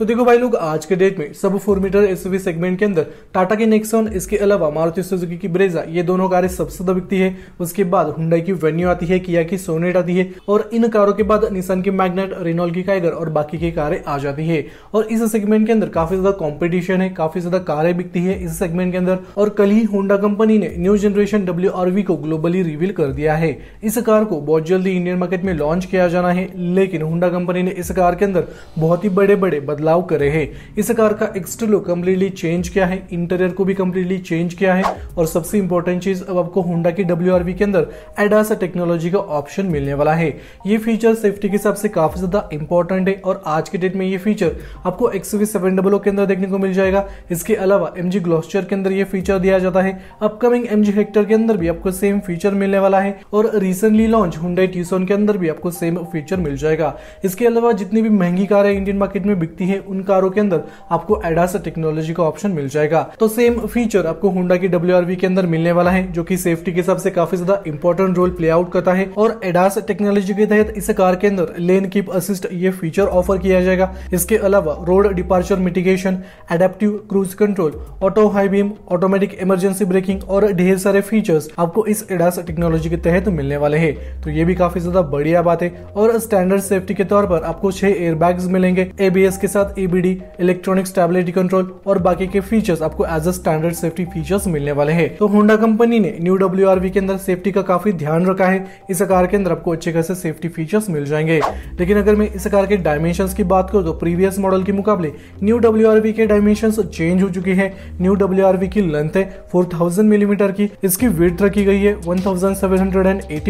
तो देखो भाई लोग, आज के डेट में सब फोर मीटर एसयूवी सेगमेंट के अंदर टाटा की नेक्सॉन इसके अलावा मारुति सुजुकी की ब्रेजा ये दोनों कारें सबसे ज़्यादा बिकती है। उसके बाद हुंडई की वेन्यू आती है किया की सोनेट आती है और इन कारों के बाद निशान की मैग्नेट रेनॉल की काइगर और बाकी की कारें आ जाती है। और इस सेगमेंट के अंदर काफ़ी ज़्यादा कॉम्पिटिशन है, काफ़ी ज़्यादा कारें बिकती है इस सेगमेंट के अंदर और कल ही होंडा कंपनी ने न्यू जनरेशन डब्ल्यू को ग्लोबली रिवील कर दिया है। इस कार को बहुत जल्दी इंडियन मार्केट में लॉन्च किया जाना है, लेकिन होंडा कंपनी ने इस कार के अंदर बहुत ही बड़े बड़े बदलाव बदलाव करे हैं। इस कार का एक्सटर लुक कम्प्लीटली चेंज किया है। इंटीरियर को भी कम्प्लीटली चेंज किया है। और सबसे इंपॉर्टेंट चीज़ अब आपको होंडा की डब्ल्यू के अंदर एडास टेक्नोलॉजी का ऑप्शन मिलने वाला है। ये फीचर सेफ्टी के हिसाब से काफ़ी ज़्यादा इंपॉर्टेंट है। और आज के डेट में ये फीचर आपको एक्सवी सेवन डबल के अंदर देखने को मिल जाएगा। इसके अलावा एम जी के अंदर ये फीचर दिया जाता है। अपकमिंग एम जी हेक्टर के अंदर भी आपको सेम फीचर मिलने वाला है। और रिसेंटली लॉन्च हुंडई ट्यूसन के अंदर भी आपको सेम फीचर मिल जाएगा। इसके अलावा जितनी भी महँगी कारें इंडियन मार्केट में बिकती है उन कारों के अंदर आपको एडास टेक्नोलॉजी का ऑप्शन मिल जाएगा। तो सेम फीचर आपको होंडा की डब्ल्यू के अंदर मिलने वाला है, जो की सेफ्टी के हिसाब से काफ़ी ज़्यादा इंपॉर्टेंट रोल प्ले आउट करता है। और एडास टेक्नोलॉजी के तहत इस कार के अंदर लेन कीप असिस्ट ये फीचर ऑफ़र किया जाएगा। इसके अलावा road departure mitigation adaptive cruise control auto high beam automatic emergency braking और ढेर सारे फीचर्स आपको इस एडास टेक्नोलॉजी के तहत मिलने वाले हैं। तो ये भी काफ़ी ज़्यादा बढ़िया बात है। और स्टैंडर्ड सेफ्टी के तौर पर आपको छह एयरबैग्स मिलेंगे एबीएस के साथ एबीडी इलेक्ट्रॉनिक स्टेबिलिटी कंट्रोल और बाकी के फीचर्स आपको as a standard safety features मिलने वाले हैं। तो होंडा कंपनी ने न्यू डब्ल्यू के अंदर सेफ्टी का काफ़ी ध्यान रखा है। इस कार के अंदर आपको अच्छे खासे सेफ्टी फीचर्स मिल जाएँगे। लेकिन अगर मैं इस कार के डायमेंशन की बात करूँ तो प्रीवियस मॉडल के मुकाबले न्यू डब्ल्यू के डायमेंशन चेंज हो चुके हैं। न्यू डब्ल्यू की लेंथ है फोर मिलीमीटर की, इसकी वेट रखी गई है वन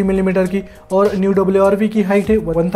मिलीमीटर की और न्यू डब्ल्यू की हाइट है वन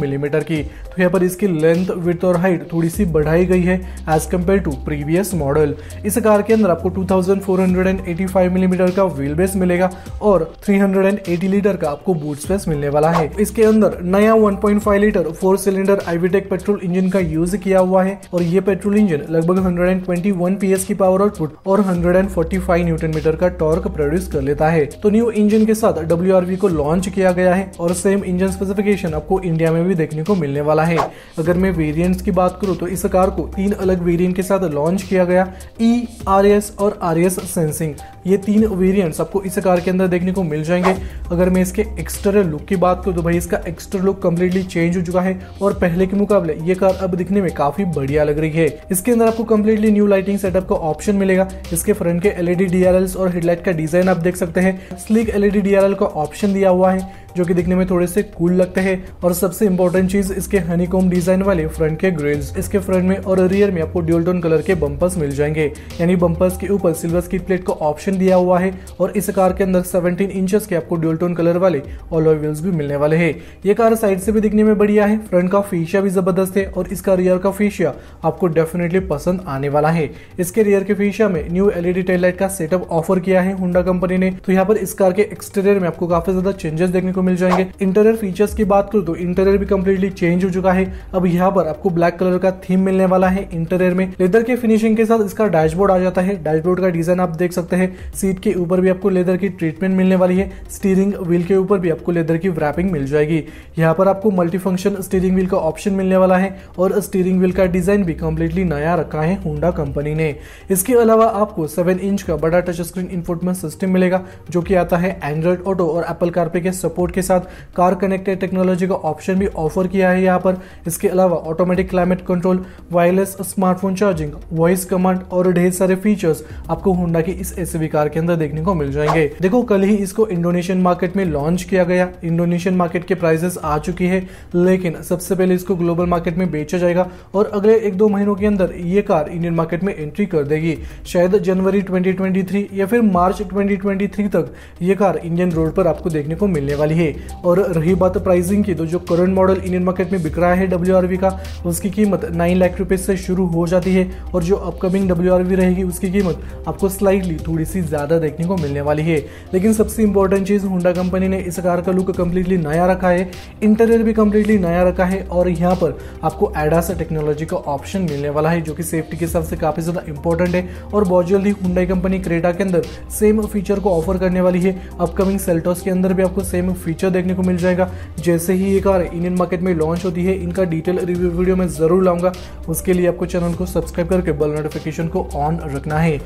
मिलीमीटर की। तो यहाँ पर इसकी लेंथ विथ और हाइट थोड़ी सी बढ़ाई गई है as compared to previous model इस कार के अंदर आपको 2485 मिलीमीटर mm का व्हील बेस मिलेगा और 380 लीटर का आपको बूट स्पेस मिलने वाला है। इसके अंदर नया 1.5 litre four cylinder i-VTEC petrol engine का यूज़ किया हुआ है और ये पेट्रोल इंजन लगभग 121 पीएस की पावर आउटपुट और 145 न्यूटन मीटर का टॉर्क प्रोड्यूस कर लेता है। तो न्यू इंजन के साथ डब्ल्यू को लॉन्च किया गया है और सेम इंजन स्पेसिफिकेशन आपको इंडिया में भी देखने को मिलने वाला है। अगर मैं वेरियंट्स की बात करूँ तो इस कार को तीन अलग वेरिएंट के साथ लॉन्च किया गया ई आर एस और आर एस सेंसिंग ये तीन वेरिएंट्स आपको इस कार के अंदर देखने को मिल जाएँगे। अगर मैं इसके एक्सटर्नल लुक की बात करूँ तो भाई इसका एक्सटर्नल लुक कम्प्लीटली चेंज हो चुका है और पहले के मुकाबले ये कार अब दिखने में काफ़ी बढ़िया लग रही है। इसके अंदर आपको कम्प्लीटली न्यू लाइटिंग सेटअप का ऑप्शन मिलेगा। इसके फ्रंट के एलईडी डीआरएल और हेडलाइट का डिज़ाइन आप देख सकते हैं। स्लिक एलईडी डीआरएल का ऑप्शन दिया हुआ है। जो कि दिखने में थोड़े से कूल लगते हैं। और सबसे इंपॉर्टेंट चीज़, इसके हनीकॉम डिज़ाइन वाले फ्रंट के ग्रिल्स इसके फ्रंट में और रियर में आपको ड्यूल टोन कलर के बम्पर्स मिल जाएँगे। यानी बम्पर्स के ऊपर सिल्वर स्कीट प्लेट का ऑप्शन दिया हुआ है और इस कार के अंदर 17 इंचेस के आपको ड्यूल टोन कलर वाले ऑलॉय व्हील्स भी मिलने वाले हैं। ये कार साइड से भी दिखने में बढ़िया है। फ्रंट का फीशिया भी ज़बरदस्त है और इसका रियर का फीशिया आपको डेफिनेटली पसंद आने वाला है। इसके रियर के फीशिया में न्यू एलईडी टेल लाइट का सेटअप ऑफ़र किया है हुंडा कंपनी ने। तो यहाँ पर इस कार के एक्सटीरियर में आपको काफ़ी ज़्यादा चेंजेस देखने को मिल जाएँगे। इंटर इंटीरियर फीचर्स की बात करूँ तो इंटीरियर भी कम्प्लीटली चेंज हो चुका है। अब यहाँ पर आपको ब्लैक कलर का थीम मिलने वाला है इंटीरियर में। लेदर के फिनिशिंग के साथ इसका डैशबोर्ड आ जाता है। डैशबोर्ड का डिज़ाइन आप देख सकते हैं। सीट के ऊपर भी आपको लेदर की ट्रीटमेंट मिलने वाली है। स्टीयरिंग व्हील के ऊपर भी आपको लेदर की व्रैपिंग मिल जाएगी। यहाँ पर आपको मल्टी फ़ंक्शन स्टीयरिंग व्हील का ऑप्शन मिलने वाला है और स्टीयरिंग व्हील का डिज़ाइन भी कम्प्लीटली नया रखा है होंडा कंपनी ने। इसके अलावा आपको सेवन इंच का बड़ा टच स्क्रीन इन्फोटमेंट सिस्टम मिलेगा, जो कि आता है एंड्रॉइड ऑटो और एप्पल कारपे के सपोर्ट के साथ कार कनेक्टेड टेक्नोलॉजी का ऑप्शन भी ऑफ़र किया है यहाँ पर। इसके अलावा automatic climate control wireless smartphone charging voice command और ढेर सारे फीचर्स आपको होंडा की इस एस कार के अंदर देखने को मिल जाएँगे। देखो, कल ही इसको इंडोनेशियन मार्केट में लॉन्च किया गया। इंडोनेशियन मार्केट के प्राइसेस आ चुकी है, लेकिन सबसे पहले इसको ग्लोबल मार्केट में बेचा जाएगा और अगले एक दो महीनों के अंदर ये कार इंडियन मार्केट में एंट्री कर देगी। शायद जनवरी 2023 या फिर मार्च 2023 तक ये कार इंडियन रोड पर आपको देखने को मिलने वाली है। और रही बात प्राइसिंग की तो जो करंट मॉडल इंडियन मार्केट में बिक रहा है डब्ल्यू का, उसकी कीमत नाइन लाख रुपए से शुरू हो जाती है। और जो अपकमिंग डब्ल्यू रहेगी, उसकी कीमत आपको स्लाइटली थोड़ी सी ज़्यादा देखने को मिलने वाली है। लेकिन सबसे इंपॉर्टेंट चीज़ होंडा कंपनी ने इस कार का लुक कम्प्लीटली नया रखा है। इंटीरियर भी कम्प्लीटली नया रखा है। और यहाँ पर आपको एडास टेक्नोलॉजी का ऑप्शन मिलने वाला है, जो कि सेफ्टी के हिसाब से काफ़ी ज़्यादा इंपॉर्टेंट है। और बहुत जल्दी हुंडई कंपनी क्रेटा के अंदर सेम फीचर को ऑफ़र करने वाली है। अपकमिंग सेल्टोस के अंदर भी आपको सेम फीचर फीचर देखने को मिल जाएगा। जैसे ही ये कार इंडियन मार्केट में लॉन्च होती है, इनका डिटेल रिव्यू वीडियो मैं ज़रूर लाऊँगा। उसके लिए आपको चैनल को सब्सक्राइब करके बेल नोटिफिकेशन को ऑन रखना है।